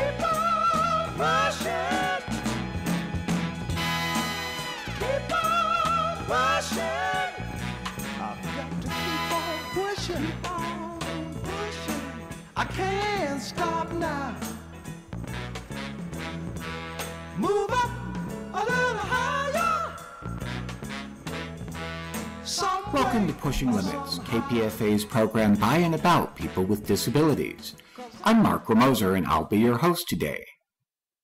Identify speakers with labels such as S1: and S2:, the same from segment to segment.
S1: Keep on pushing. Keep on pushing. I've got to keep on pushing. Keep on pushing. I can't stop now. Move up a little higher.
S2: Welcome to Pushing Limits, KPFA's program by and about people with disabilities. I'm Mark Romoser, and I'll be your host today.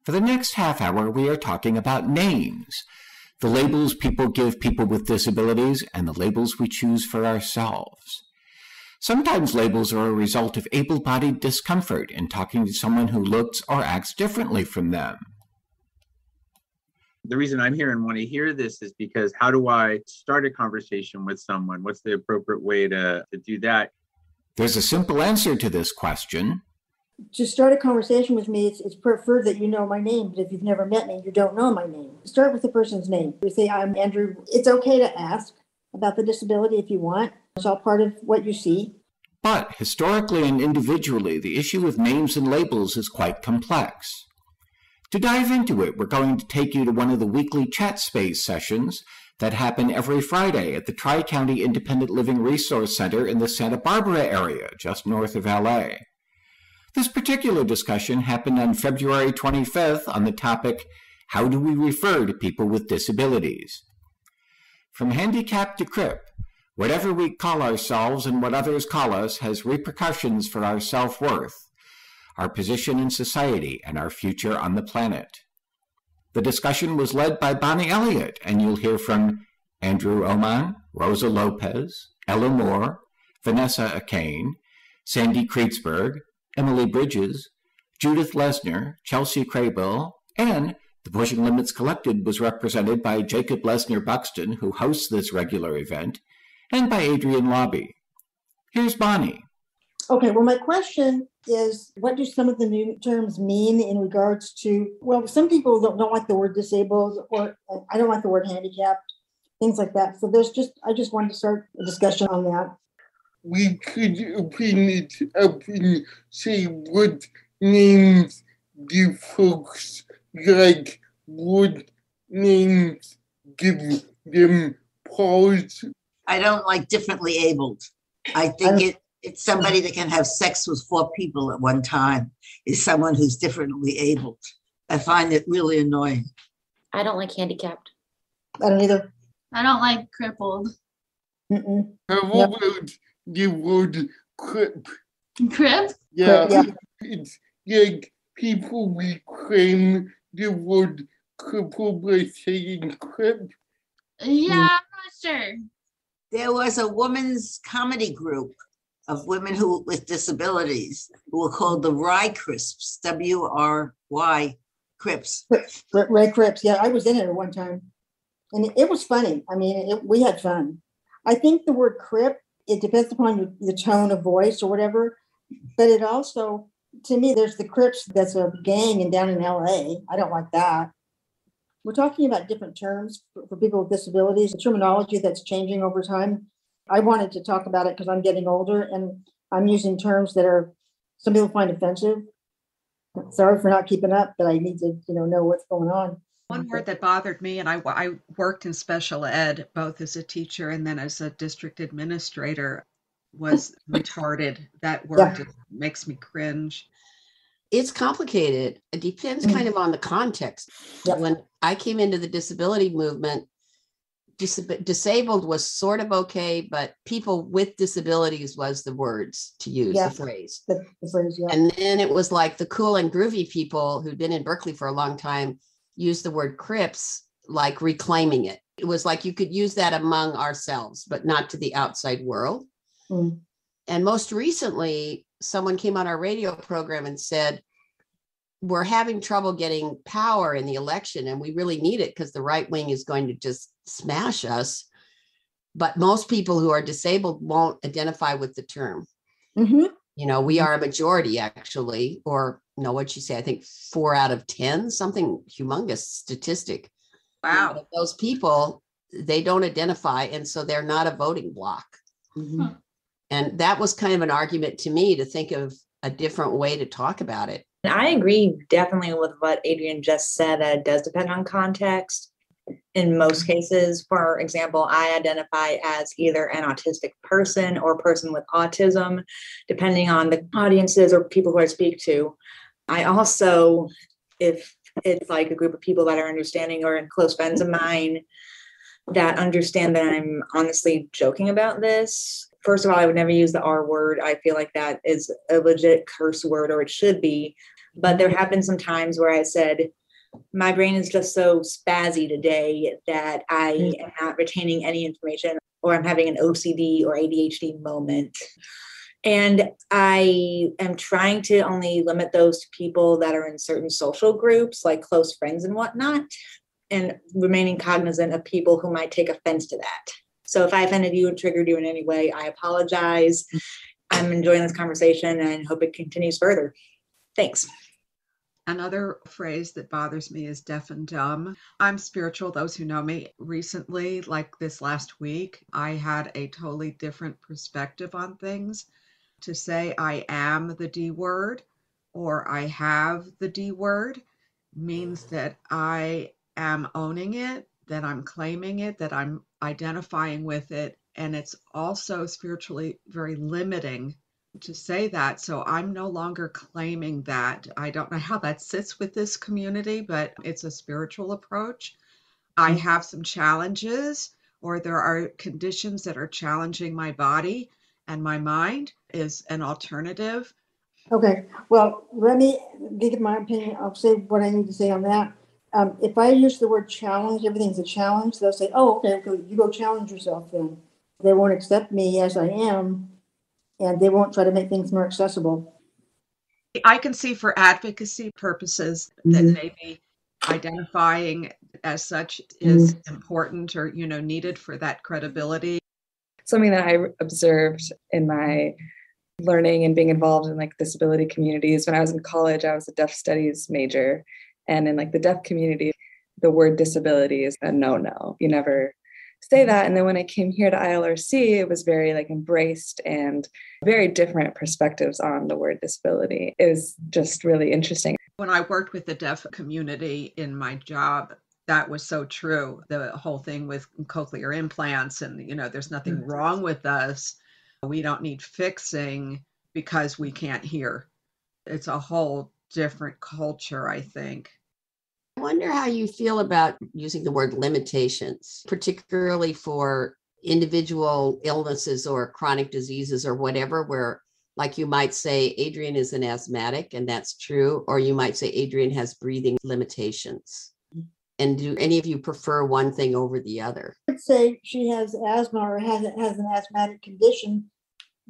S2: For the next half hour, we are talking about names the labels people give people with disabilities and the labels we choose for ourselves. Sometimes labels are a result of able bodied discomfort in talking to someone who looks or acts differently from them.
S3: the reason I'm here and want to hear this is because how do I start a conversation with someone? What's the appropriate way to, to do that?
S2: There's a simple answer to this question.
S4: To start a conversation with me, it's, it's preferred that you know my name. But if you've never met me, you don't know my name. Start with the person's name. You say, I'm Andrew. It's okay to ask about the disability if you want. It's all part of what you see.
S2: But historically and individually, the issue with names and labels is quite complex. To dive into it, we're going to take you to one of the weekly chat space sessions that happen every Friday at the Tri County Independent Living Resource Center in the Santa Barbara area, just north of LA. This particular discussion happened on February 25th on the topic How do we refer to people with disabilities? From handicap to crip, whatever we call ourselves and what others call us has repercussions for our self worth, our position in society, and our future on the planet. The discussion was led by Bonnie Elliot, and you'll hear from Andrew Oman, Rosa Lopez, Ella Moore, Vanessa Acain, Sandy Krietzberg, Emily Bridges, Judith Lesner, Chelsea Crabill, and the Pushing Limits Collected was represented by Jacob Lesner Buxton, who hosts this regular event, and by Adrienne Lauby. Here's Bonnie.
S4: Okay, well, my question is what do some of the new terms mean in regards to, well, some people don't, don't like the word disabled, or I don't like the word handicapped, things like that. So there's just, I just wanted to start a discussion on that.
S5: We could open it up and say what names do folks like, what names give them pause.
S6: I don't like differently abled. I think it, it's somebody that can have sex with four people at one time is someone who's differently abled. I find it really annoying.
S7: I don't like handicapped.
S4: I don't either.
S8: I don't like crippled.
S4: Mm-mm.
S5: How
S4: Yep.
S5: About the word crip?
S8: Crip?
S5: Yeah,
S4: yeah.
S5: it's like people reclaim the word cripple by saying crip.
S8: Yeah, I'm not sure.
S6: There was a women's comedy group of women who with disabilities who were called the Wry Crips, W R Y Crips.
S4: Ray- Ray Cripps, yeah, I was in it at one time. And it, it was funny. I mean, it, we had fun. I think the word crip, it depends upon your, the tone of voice or whatever. But it also, to me, there's the Crips that's a gang and down in LA. I don't like that. We're talking about different terms for, for people with disabilities, the terminology that's changing over time. I wanted to talk about it because I'm getting older and I'm using terms that are some people find offensive. Sorry for not keeping up, but I need to, you know, know what's going on.
S9: One word that bothered me, and I, I worked in special ed both as a teacher and then as a district administrator, was retarded. That word
S4: Yeah.
S9: makes me cringe.
S10: it's complicated. It depends
S4: Mm.
S10: kind of on the context.
S4: Yep.
S10: When I came into the disability movement, disab- disabled was sort of okay, but people with disabilities was the words to use,
S4: Yeah.
S10: the phrase.
S4: The, the phrase, yeah.
S10: And then it was like the cool and groovy people who'd been in Berkeley for a long time used the word crips like reclaiming it. It was like you could use that among ourselves, but not to the outside world.
S4: Mm.
S10: And most recently, someone came on our radio program and said, We're having trouble getting power in the election, and we really need it because the right wing is going to just smash us. But most people who are disabled won't identify with the term.
S4: Mhm.
S10: You know, we are a majority actually, or no, what'd she say? I think four out of 10, something humongous statistic.
S9: Wow.
S10: But Those people, they don't identify, and so they're not a voting block.
S4: Mhm.
S10: And that was kind of an argument to me to think of a different way to talk about it.
S7: I agree definitely with what Adrienne just said. That it does depend on context. In most cases, for example, I identify as either an autistic person or person with autism, depending on the audiences or people who I speak to. I also, if it's like a group of people that are understanding or close friends of mine that understand that I'm honestly joking about this, first of all, I would never use the R word. I feel like that is a legit curse word, or it should be. But there have been some times where I said, my brain is just so spazzy today that I hmm. am not retaining any information, or I'm having an OCD or ADHD moment. And I am trying to only limit those to people that are in certain social groups, like close friends and whatnot, and remaining cognizant of people who might take offense to that. So if I offended you and triggered you in any way, I apologize. I'm enjoying this conversation and hope it continues further. Thanks.
S9: Another phrase that bothers me is deaf and dumb. I'm spiritual. Those who know me recently, like this last week, I had a totally different perspective on things. To say I am the D word or I have the D word means mm. that I am owning it, that I'm claiming it, that I'm identifying with it. And it's also spiritually very limiting to say that. So I'm no longer claiming that. I don't know how that sits with this community, but it's a spiritual approach. I mm. have some challenges, or there are conditions that are challenging my body and my mind, is an alternative.
S4: Okay, well, let me give my opinion. I'll say what I need to say on that. Um, if I use the word challenge, everything's a challenge. They'll say, "Oh, okay, okay, you go challenge yourself." Then they won't accept me as I am, and they won't try to make things more accessible.
S9: I can see for advocacy purposes that maybe identifying as such is important or you know needed for that credibility.
S11: something that I observed in my learning and being involved in like disability communities. When I was in college, I was a deaf studies major. And in like the deaf community, the word disability is a no-no. You never say that. And then when I came here to ILRC, it was very like embraced and very different perspectives on the word disability. It was just really interesting.
S9: When I worked with the deaf community in my job, that was so true. The whole thing with cochlear implants, and you know, there's nothing mm. wrong with us. We don't need fixing because we can't hear. It's a whole different culture, I think.
S10: I wonder how you feel about using the word limitations, particularly for individual illnesses or chronic diseases or whatever, where, like, you might say Adrienne is an asthmatic, and that's true, or you might say Adrienne has breathing limitations. And do any of you prefer one thing over the other?
S4: I'd say she has asthma or has has an asthmatic condition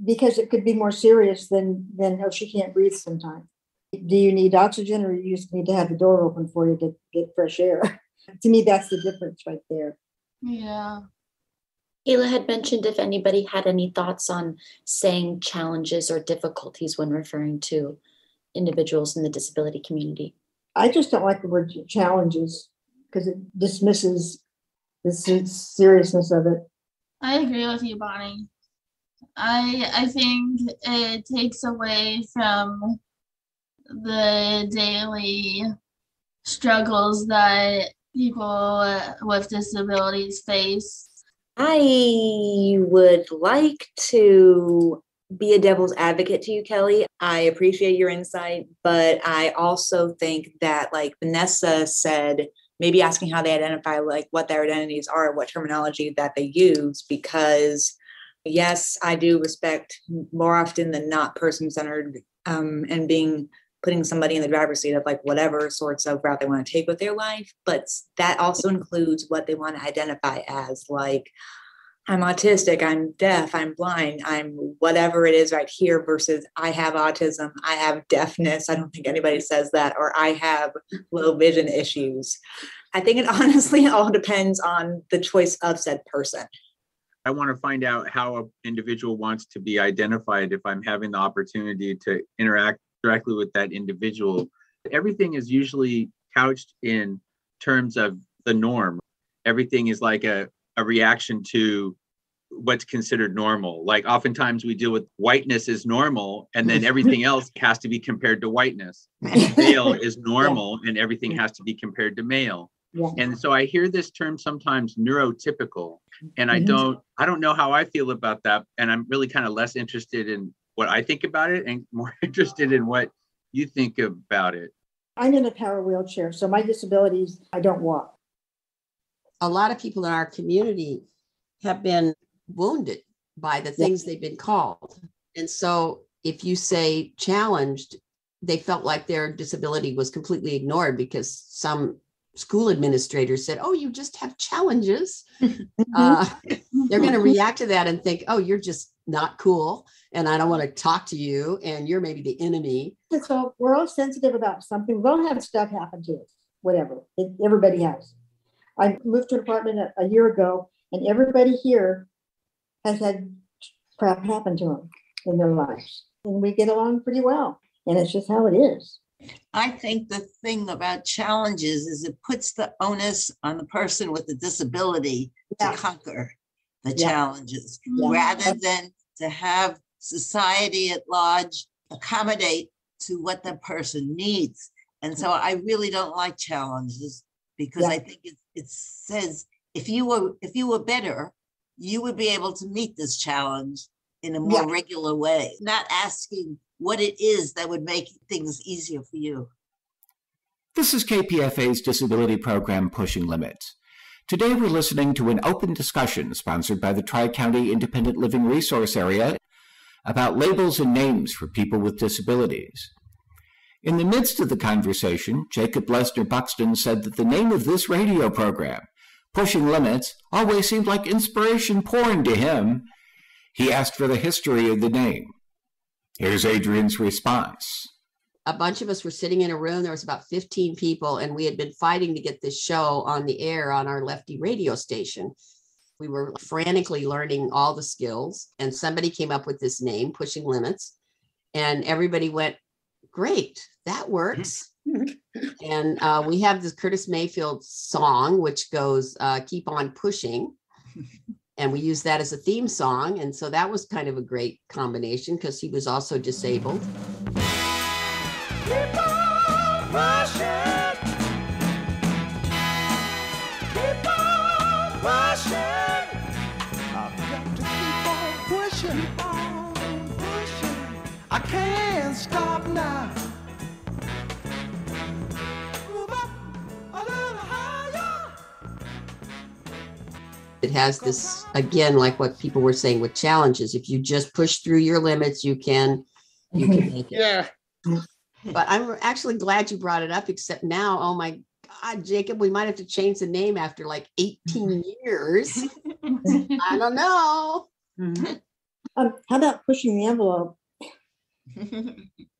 S4: because it could be more serious than than oh she can't breathe sometimes. Do you need oxygen or you just need to have the door open for you to get fresh air? to me, that's the difference right there.
S8: Yeah.
S7: Ayla had mentioned if anybody had any thoughts on saying challenges or difficulties when referring to individuals in the disability community.
S4: I just don't like the word challenges because it dismisses the seriousness of it.
S8: I agree with you, Bonnie. I I think it takes away from the daily struggles that people with disabilities face.
S7: I would like to be a devil's advocate to you, Kelly. I appreciate your insight, but I also think that, like Vanessa said, maybe asking how they identify, like what their identities are, what terminology that they use, because yes, I do respect more often than not person centered um, and being putting somebody in the driver's seat of like whatever sorts of route they want to take with their life. But that also includes what they want to identify as like, I'm autistic, I'm deaf, I'm blind, I'm whatever it is right here versus I have autism, I have deafness. I don't think anybody says that, or I have low vision issues. I think it honestly all depends on the choice of said person.
S3: I want to find out how an individual wants to be identified if I'm having the opportunity to interact directly with that individual. Everything is usually couched in terms of the norm. Everything is like a, a reaction to what's considered normal. Like oftentimes we deal with whiteness is normal, and then everything else has to be compared to whiteness. Male is normal, and everything has to be compared to male.
S4: Yeah.
S3: And so I hear this term sometimes neurotypical, and I
S4: Mhm.
S3: don't I don't know how I feel about that. And I'm really kind of less interested in what I think about it and more interested in what you think about it.
S4: I'm in a power wheelchair, so my disabilities, I don't walk.
S10: A lot of people in our community have been wounded by the things they've been called. And so if you say challenged, they felt like their disability was completely ignored because some school administrators said, Oh, you just have challenges. Uh, they're going to react to that and think, Oh, you're just not cool. And I don't want to talk to you. And you're maybe the enemy.
S4: And so we're all sensitive about something. We all have stuff happen to us, whatever. It, everybody has. I moved to an apartment a, a year ago, and everybody here has had crap happen to them in their lives. And we get along pretty well. And it's just how it is.
S6: I think the thing about challenges is it puts the onus on the person with the disability
S4: Yeah.
S6: to conquer the
S4: Yeah.
S6: challenges
S4: Yeah.
S6: rather than to have society at large accommodate to what the person needs. And so I really don't like challenges because. I think it, it says if you were if you were better, you would be able to meet this challenge in a more
S4: Yeah.
S6: regular way, not asking what it is that would make things easier for you.
S2: This is KPFA's disability program Pushing Limits. Today we're listening to an open discussion sponsored by the Tri County Independent Living Resource Area about labels and names for people with disabilities. In the midst of the conversation, Jacob Lesner Buxton said that the name of this radio program, Pushing Limits, always seemed like inspiration pouring to him. He asked for the history of the name. Here's Adrienne's response.
S10: a bunch of us were sitting in a room. There was about 15 people, and we had been fighting to get this show on the air on our lefty radio station. We were frantically learning all the skills, and somebody came up with this name, Pushing Limits. And everybody went, Great, that works. and uh, we have this Curtis Mayfield song, which goes, uh, Keep on Pushing. And we use that as a theme song. And so that was kind of a great combination because he was also disabled.
S1: Keep on pushing. Keep on pushing. Can't stop now. Move up a little higher.
S10: it has this again like what people were saying with challenges if you just push through your limits you can you can make it
S5: Yeah.
S10: but i'm actually glad you brought it up except now oh my god jacob we might have to change the name after like 18 years i don't know
S4: Um, how about pushing the envelope?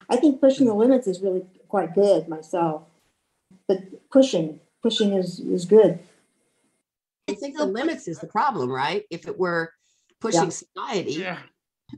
S4: I think pushing the limits is really quite good myself. But pushing, pushing is, is good.
S10: i think the limits is the problem right if it were pushing society
S5: Yeah.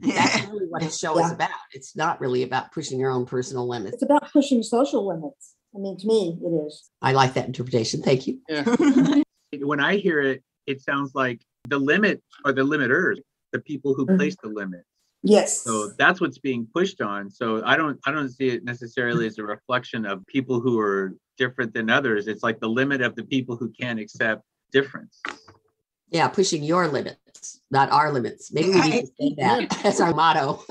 S10: that's really what the show is about it's not really about pushing your own personal limits
S4: It's about pushing social limits. I mean, to me, it is.
S10: i like that interpretation thank you
S5: Yeah.
S3: When I hear it, it sounds like the limit are the limiters, the people who
S4: Mhm.
S3: place the limits.
S4: Yes.
S3: So that's what's being pushed on. So I don't I don't see it necessarily as a reflection of people who are different than others. It's like the limit of the people who can't accept difference.
S10: yeah pushing your limits not our limits maybe we need to say that as our motto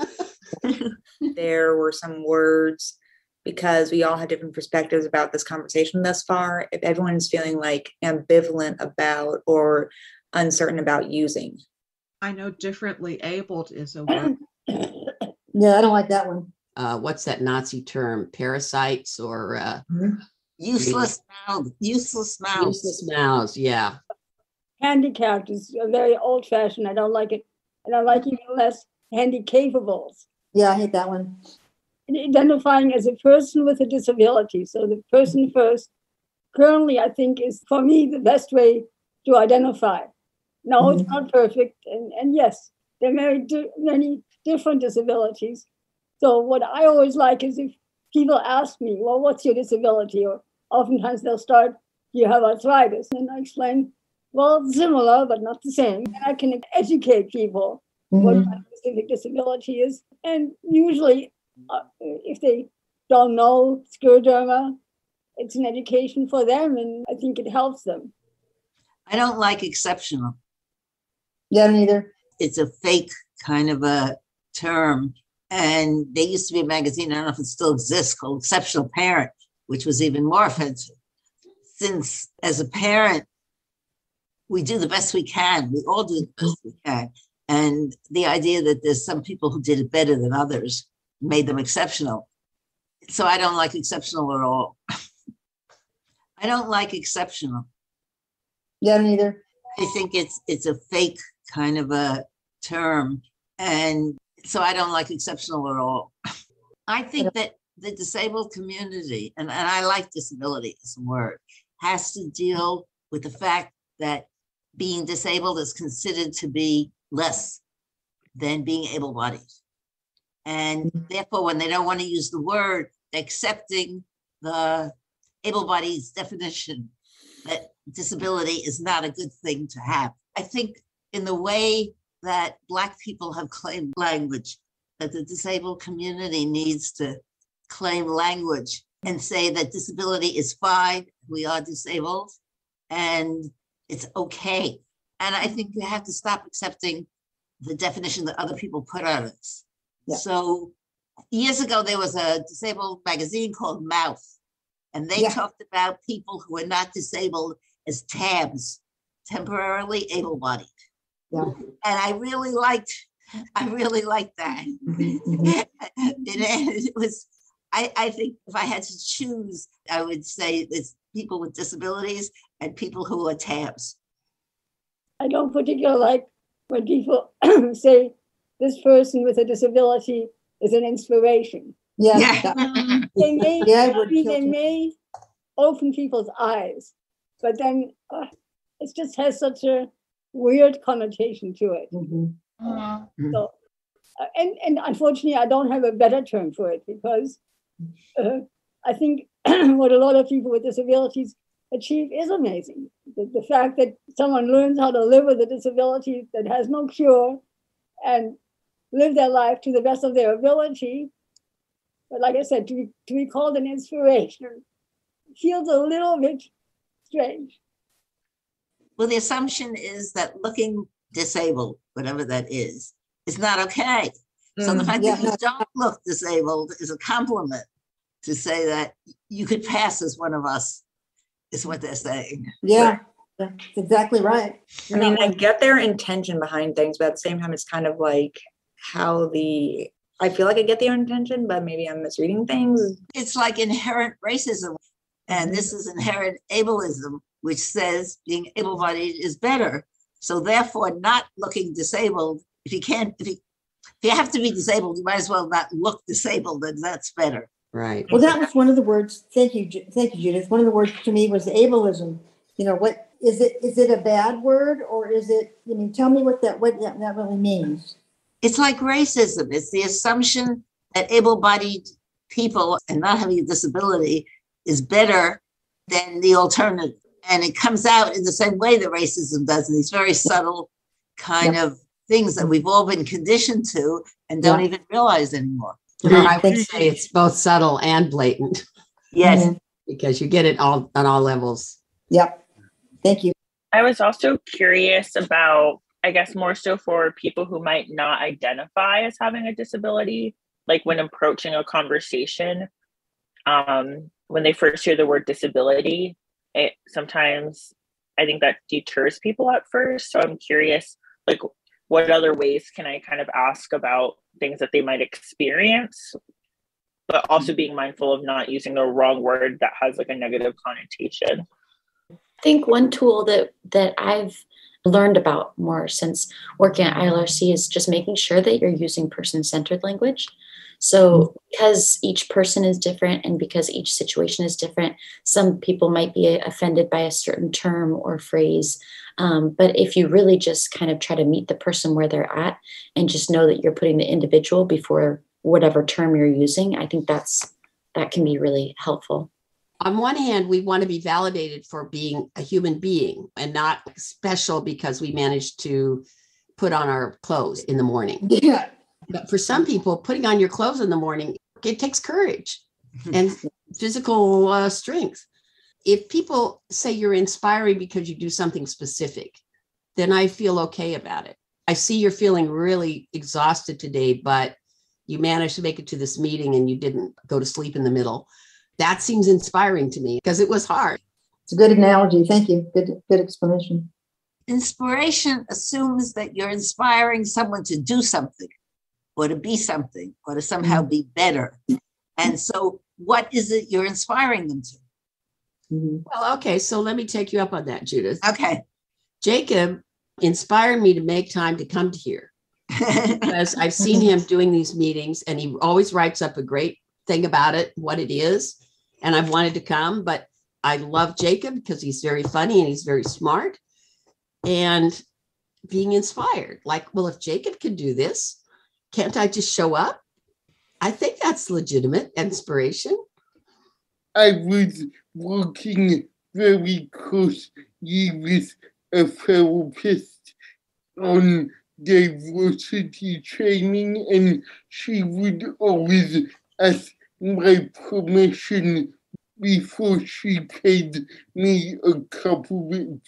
S7: there were some words because we all have different perspectives about this conversation thus far. If everyone's feeling like ambivalent about or uncertain about using,
S9: I know differently abled is a word.
S4: Yeah, I don't like that one.
S10: uh, what's that Nazi term? Parasites or uh,
S6: Useless mouths? useless mouth.
S10: useless mouths? Yeah.
S12: handicapped is a very old fashioned. I don't like it. And I like even less handicapables.
S4: Yeah, I hate that one.
S12: And identifying as a person with a disability. So the person first, currently, I think, is for me the best way to identify. No, it's not perfect. And, and yes, there are very di- many different disabilities. So what I always like is if people ask me, well, what's your disability? Or oftentimes they'll start, you have arthritis. And I explain, well, similar, but not the same. And I can educate people what
S4: Mhm.
S12: my specific disability is. And usually, uh, if they don't know scleroderma, it's an education for them, and I think it helps them.
S6: I don't like exceptional.
S4: Yeah, neither.
S6: It's a fake kind of a term. And there used to be a magazine, I don't know if it still exists, called Exceptional Parent, which was even more offensive. Since as a parent, we do the best we can. We all do the best we can. And the idea that there's some people who did it better than others made them exceptional. So I don't like exceptional at all. I don't like exceptional.
S4: Yeah, neither.
S6: I think it's it's a fake kind of a term. And so I don't like exceptional at all. I think that the disabled community, and, and I like disability as a word, has to deal with the fact that being disabled is considered to be less than being able bodied. And mm-hmm. therefore, when they don't want to use the word, accepting the able body's definition that disability is not a good thing to have. I think in the way that Black people have claimed language, that the disabled community needs to claim language and say that disability is fine, we are disabled, and it's okay. And I think we have to stop accepting the definition that other people put on us.
S4: Yeah.
S6: So years ago, there was a disabled magazine called Mouth, and they
S4: Yeah.
S6: talked about people who are not disabled as tabs, temporarily able-bodied.
S4: Yeah.
S6: And I really liked, I really liked that.
S4: Mhm.
S6: it, it was, I, I think if I had to choose, I would say it's people with disabilities and people who are tabs.
S12: I don't particularly like when people say this person with a disability is an inspiration.
S4: Yeah.
S6: Yeah.
S12: They may,
S4: Yeah, it
S12: I mean, they may open people's eyes, but then uh, it just has such a weird connotation to it.
S4: Mhm.
S8: Mhm.
S12: So, uh, and and unfortunately, I don't have a better term for it because uh, I think what a lot of people with disabilities achieve is amazing. The, the fact that someone learns how to live with a disability that has no cure and live their life to the best of their ability. But like I said, to be, to be called an inspiration feels a little bit strange.
S6: Well, the assumption is that looking disabled, whatever that is, is not okay. So the
S7: Mm.
S6: fact
S4: Yeah,
S6: that you don't look disabled is a compliment to say that you could pass as one of us, is what they're saying.
S4: Yeah, yeah, that's exactly right.
S7: I mean, I get their intention behind things, but at the same time, it's kind of like how the I feel like I get their intention, but maybe I'm misreading things.
S6: It's like inherent racism. And this is inherent ableism, which says being able bodied is better. So therefore, not looking disabled, if you can't, if you, if you have to be disabled, you might as well not look disabled, and that's better.
S10: Right.
S4: Well, that was one of the words. Thank you, thank you, Judith. One of the words to me was ableism. You know, what is it? Is it a bad word or is it? I mean, tell me what that what that, that really means.
S6: It's like racism. It's the assumption that able bodied people and not having a disability is better than the alternative. And it comes out in the same way that racism does, in these very subtle kind of things that we've all been conditioned to and don't
S4: Yeah.
S6: even realize anymore.
S10: Or I would say it's both subtle and blatant
S6: Yes.
S4: Mhm.
S10: because you get it all on all levels.
S4: Yep. Thank you.
S13: I was also curious about, I guess, more so for people who might not identify as having a disability, like when approaching a conversation, um, when they first hear the word disability, it sometimes I think that deters people at first. So I'm curious, like, what other ways can I kind of ask about things that they might experience, but also being mindful of not using the wrong word that has like a negative connotation?
S14: I think one tool that that I've learned about more since working at ILRC is just making sure that you're using person-centered language. So because each person is different and because each situation is different, some people might be offended by a certain term or phrase. Um, but if you really just kind of try to meet the person where they're at and just know that you're putting the individual before whatever term you're using, I think that's that can be really helpful.
S10: on one hand, we want to be validated for being a human being and not special because we managed to put on our clothes in the morning.
S4: Yeah.
S10: But for some people, putting on your clothes in the morning, it takes courage and physical uh, strength. If people say you're inspiring because you do something specific, then I feel okay about it. I see you're feeling really exhausted today, but you managed to make it to this meeting and you didn't go to sleep in the middle. That seems inspiring to me because it was hard.
S4: It's a good analogy. Thank you. Good, good explanation.
S6: Inspiration assumes that you're inspiring someone to do something or to be something or to somehow mm-hmm. be better. And so, what is it you're inspiring them to? Mm-hmm.
S10: Well, okay. So let me take you up on that, Judith.
S6: Okay.
S10: Jacob inspired me to make time to come to here because I've seen him doing these meetings and he always writes up a great thing about it, what it is. And I've wanted to come, but I love Jacob because he's very funny and he's very smart and being inspired. Like, well, if Jacob can do this, can't I just show up? I think that's legitimate inspiration.
S5: I was working very closely with a therapist on diversity training, and she would always ask my permission before she paid me a couple compliment.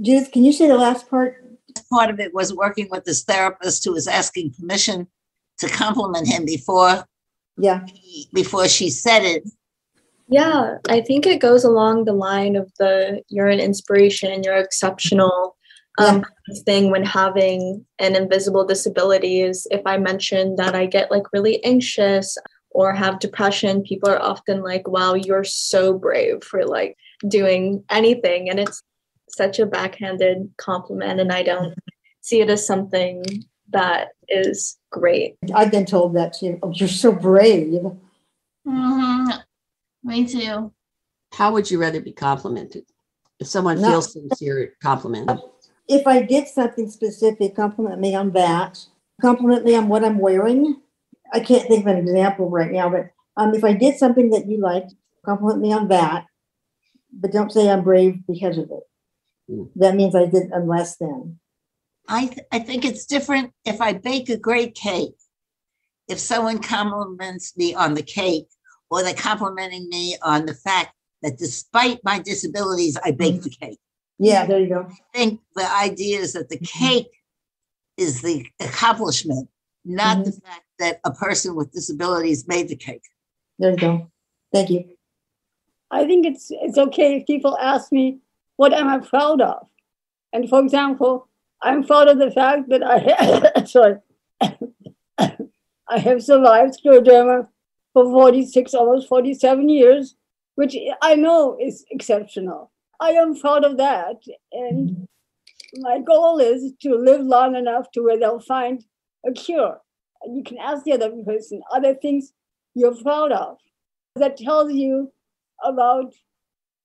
S4: Judith, can you say the last part?
S6: Part of it was working with this therapist who was asking permission to compliment him before
S4: Yeah.
S6: before she said it.
S11: Yeah, I think it goes along the line of the you're an inspiration, you're exceptional um, thing when having an invisible disability is if I mention that I get like really anxious or have depression, people are often like, wow, you're so brave for like doing anything. And it's such a backhanded compliment. And I don't see it as something that is great.
S4: I've been told that too. Oh, you're so brave.
S8: Mm-hmm. Me too.
S10: How would you rather be complimented? If someone
S4: No.
S10: feels sincere compliment.
S4: If I did something specific, compliment me on that. Compliment me on what I'm wearing. I can't think of an example right now, but um, if I did something that you liked, compliment me on that. But don't say I'm brave because of it. Hmm. That means I did I'm less than.
S6: I th- I think it's different if I bake a great cake. If someone compliments me on the cake, or they're complimenting me on the fact that despite my disabilities, I baked mm. the cake.
S4: Yeah, there you go.
S6: I think the idea is that the mm-hmm. cake is the accomplishment, not the mm-hmm. fact that a person with disabilities made the cake.
S4: There you go. Thank you.
S12: I think it's it's okay if people ask me what am I proud of, and for example, I'm proud of the fact that I sorry, I have survived scleroderma for 46, almost 47 years, which I know is exceptional. I am proud of that, and my goal is to live long enough to where they'll find a cure. And you can ask the other person other things you're proud of. That tells you about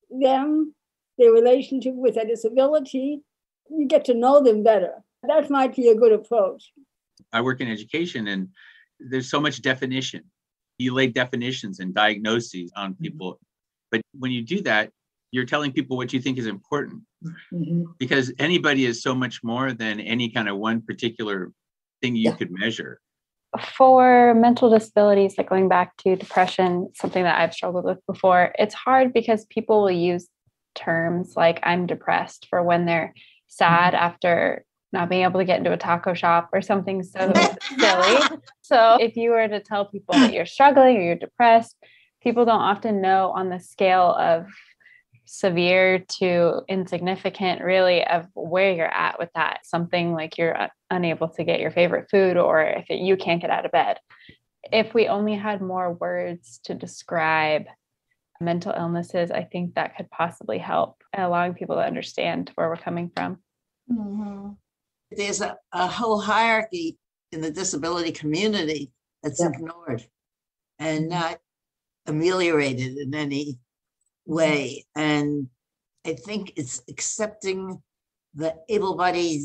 S12: them, their relationship with their disability. You get to know them better. That might be a good approach.
S3: I work in education and there's so much definition. You lay definitions and diagnoses on mm-hmm. people. But when you do that, you're telling people what you think is important mm-hmm. because anybody is so much more than any kind of one particular thing you could measure.
S15: for mental disabilities, like going back to depression, something that I've struggled with before, it's hard because people will use terms like I'm depressed for when they're sad mm-hmm. after not being able to get into a taco shop or something so silly. So if you were to tell people that you're struggling or you're depressed, people don't often know on the scale of severe to insignificant really of where you're at with that. Something like you're unable to get your favorite food or if it, you can't get out of bed. If we only had more words to describe mental illnesses i think that could possibly help allowing people to understand where we're coming from mm-hmm.
S6: There's a, a whole hierarchy in the disability community that's ignored and mm-hmm. not ameliorated in any way. And I think it's accepting the able-bodied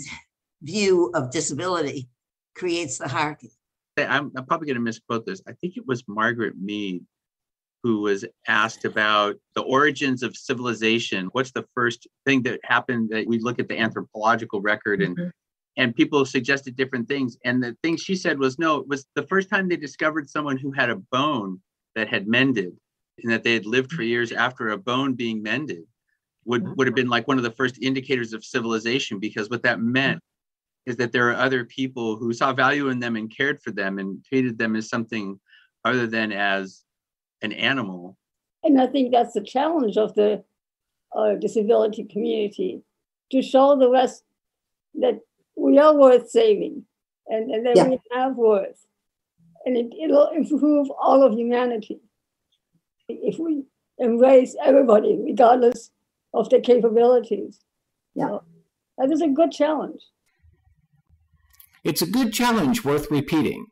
S6: view of disability creates the hierarchy.
S3: I'm, I'm probably going to misquote this. I think it was Margaret Mead who was asked about the origins of civilization. What's the first thing that happened that we look at the anthropological record and mm-hmm. and people suggested different things. And the thing she said was no, it was the first time they discovered someone who had a bone that had mended and that they had lived for years after a bone being mended would would have mm-hmm. been like one of the first indicators of civilization because what that meant is that there are other people who saw value in them and cared for them and treated them as something other than as an animal
S12: And I think that's the challenge of the uh, disability community to show the rest that we are worth saving and, and that
S4: Yeah.
S12: we have worth. And it, it'll improve all of humanity if we embrace everybody, regardless of their capabilities.
S4: Yeah.
S12: that is a good challenge.
S2: It's a good challenge worth repeating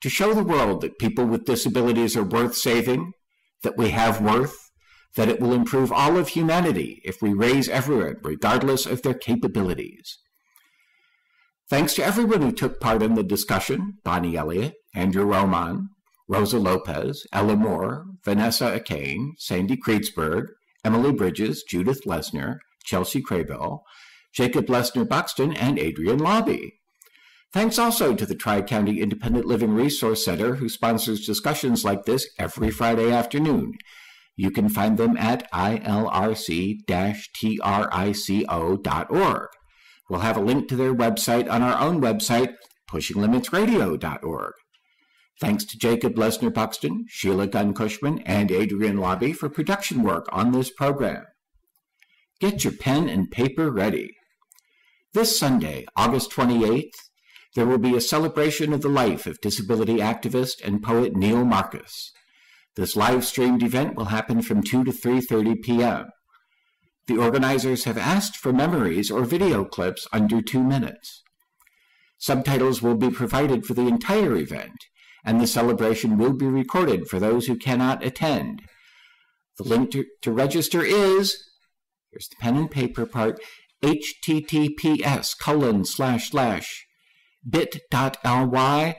S2: to show the world that people with disabilities are worth saving, that we have worth, that it will improve all of humanity if we raise everyone, regardless of their capabilities. Thanks to everyone who took part in the discussion Bonnie Elliot, Andrew Oman, Rosa Lopez, Ella Moore, Vanessa Acain, Sandy Krietzberg, Emily Bridges, Judith Lesner, Chelsea Crabill, Jacob Lesner Buxton, and Adrienne Lauby. Thanks also to the Tri County Independent Living Resource Center, who sponsors discussions like this every Friday afternoon. You can find them at ilrc trico.org. We'll have a link to their website on our own website, pushinglimitsradio.org. Thanks to Jacob Lesner Buxton, Sheila Gunn Cushman, and Adrienne Lauby for production work on this program. Get your pen and paper ready. This Sunday, August 28th, there will be a celebration of the life of disability activist and poet Neil Marcus. This live-streamed event will happen from 2 to 3:30 p.m. The organizers have asked for memories or video clips under 2 minutes. Subtitles will be provided for the entire event, and the celebration will be recorded for those who cannot attend. The link to, to register is, here's the pen and paper part, https colon slash slash bit.ly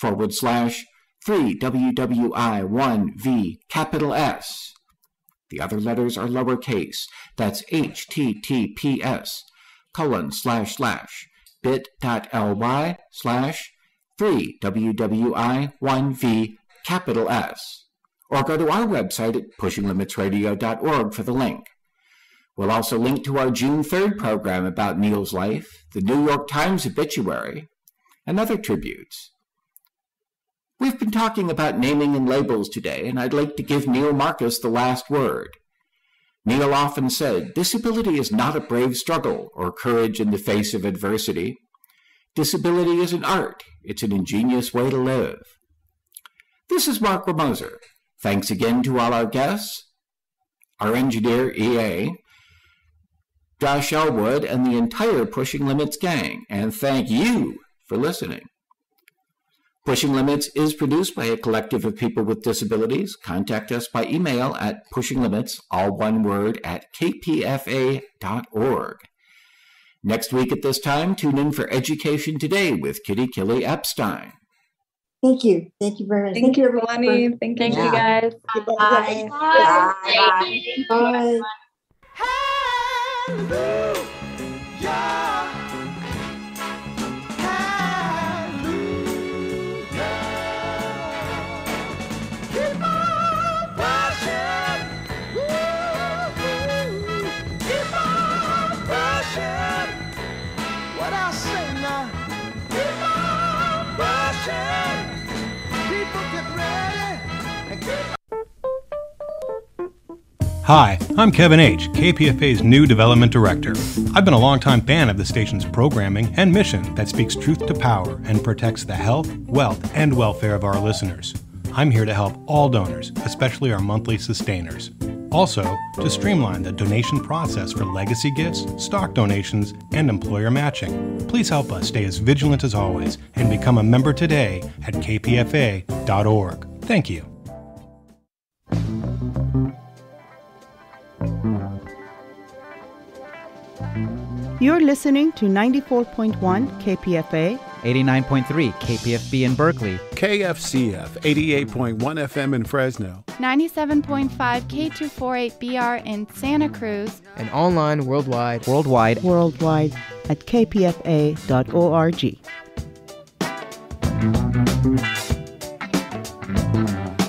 S2: forward slash 3wwi1v capital S. The other letters are lowercase. That's https colon slash slash bit.ly slash 3wwi1v capital S. Or go to our website at pushinglimitsradio.org for the link. We'll also link to our June 3rd program about Neil's life, the New York Times obituary, and other tributes. We've been talking about naming and labels today, and I'd like to give Neil Marcus the last word. Neil often said, Disability is not a brave struggle or courage in the face of adversity. Disability is an art, it's an ingenious way to live. This is Mark Romoser. Thanks again to all our guests, our engineer, EA, Josh Elwood, and the entire Pushing Limits gang, and thank you for listening. Pushing Limits is produced by a collective of people with disabilities. Contact us by email at pushinglimits, all one word, at kpfa.org. Next week at this time, tune in for Education Today with Kitty Kelly Epstein.
S4: Thank you. Thank you very much.
S11: Thank you,
S4: everyone, for-
S11: Lonnie. Thank you,
S4: Yeah.
S11: guys.
S4: Bye.
S8: Bye.
S4: Bye.
S1: Keep
S16: Hi, I'm Kevin H., KPFA's new development director. I've been a longtime fan of the station's programming and mission that speaks truth to power and protects the health, wealth, and welfare of our listeners. I'm here to help all donors, especially our monthly sustainers. Also, to streamline the donation process for legacy gifts, stock donations, and employer matching. Please help us stay as vigilant as always and become a member today at kpfa.org. Thank you.
S17: You're listening to 94.1 KPFA 89.3 KPFB in Berkeley,
S18: KFCF 88.1 FM in Fresno,
S19: 97.5 K248BR in Santa Cruz,
S17: and online worldwide.
S20: Worldwide. Worldwide at kpfa.org.